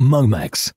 Momex.